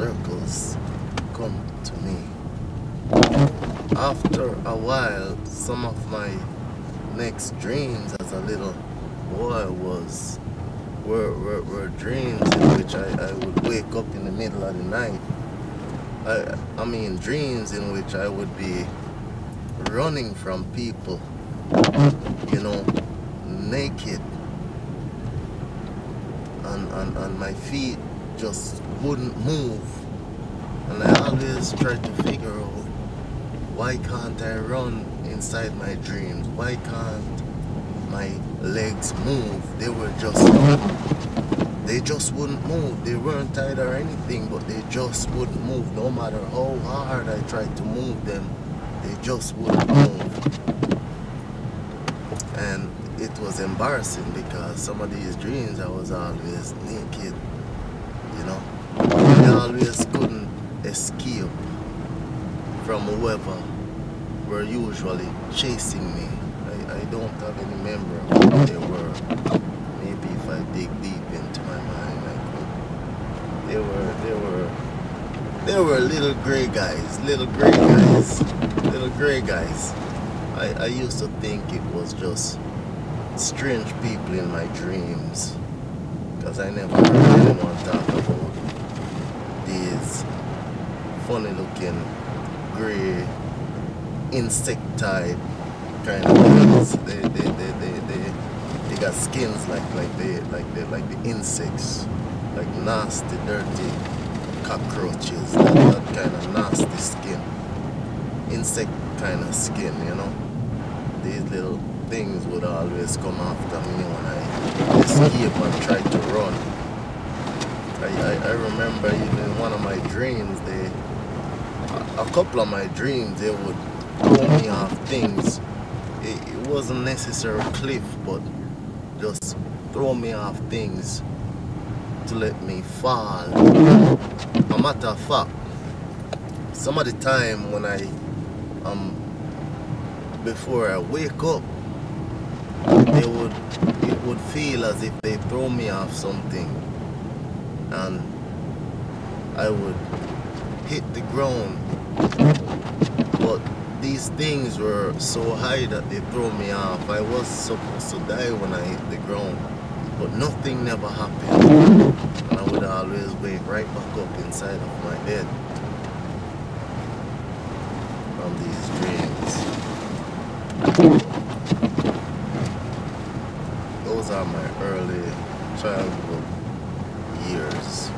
circles come to me. After a while, some of my next dreams as a little boy was were, were, were dreams in which I, I would wake up in the middle of the night. I, I mean dreams in which I would be running from people, you know, naked and, and, and my feet just wouldn't move. And I always tried to figure out why can't I run inside my dreams? Why can't my legs move? They were just they just wouldn't move. They weren't tied or anything, but they just wouldn't move. No matter how hard I tried to move them, they just wouldn't move. And it was embarrassing because some of these dreams I was always naked, you know. I always couldn't escape from whoever were usually chasing me. I, I don't have any memory of what they were. Maybe if I dig deep into my mind I could. They were they were they were little gray guys, little gray guys, little gray guys. I, I used to think it was just strange people in my dreams because I never heard anyone talk about these funny looking gray insectide kind of things. They they, they, they, they, they got skins like like they like they like the insects. Like nasty, dirty cockroaches. That kind of nasty skin. Insect kind of skin, you know. These little things would always come after me when I escape and try to run. I, I, I remember even in one of my dreams, they, a, couple of my dreams, they would throw me off things. It, it wasn't necessarily cliff, but just throw me off things to let me fall. A matter of fact, some of the time when I um before I wake up they would feel as if they throw me off something. And I would hit the ground. But these things were so high that they throw me off. I was supposed to die when I hit the ground. But nothing never happened. And I would always wake right back up inside of my bed from these dreams those are my early childhood years.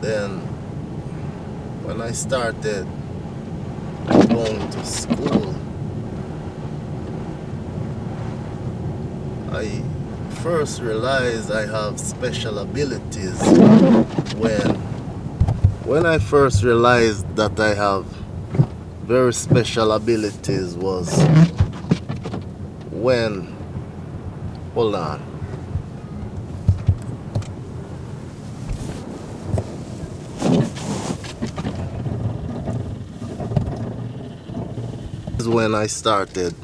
Then, when I started going to school, I first realized I have special abilities when when I first realized that I have very special abilities was when hold on. Is when I started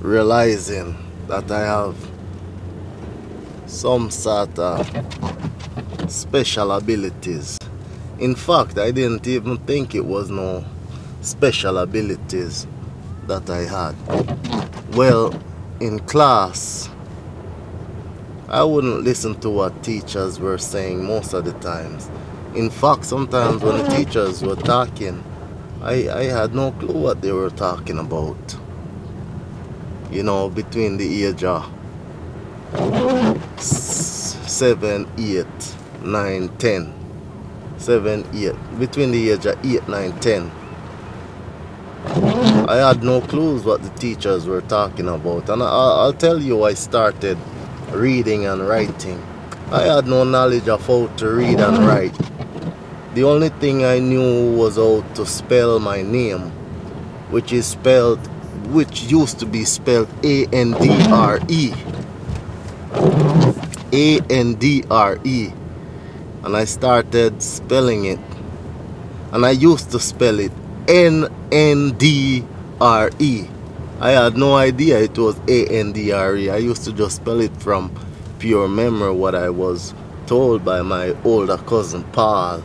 realizing that I have some sort of special abilities in fact, I didn't even think it was no special abilities that I had. Well, in class, I wouldn't listen to what teachers were saying most of the times. In fact, sometimes when the teachers were talking, I, I had no clue what they were talking about. You know, between the age of 7, 8, 9, 10 seven, eight, between the age of eight, nine, ten. I had no clues what the teachers were talking about, and I, will tell you, I started reading and writing. I had no knowledge of how to read and write. The only thing I knew was how to spell my name, which is spelled, which used to be spelled A N D R E. A N D R E and I started spelling it. And I used to spell it N N D R E. I had no idea it was A-N-D-R-E. I used to just spell it from pure memory what I was told by my older cousin Paul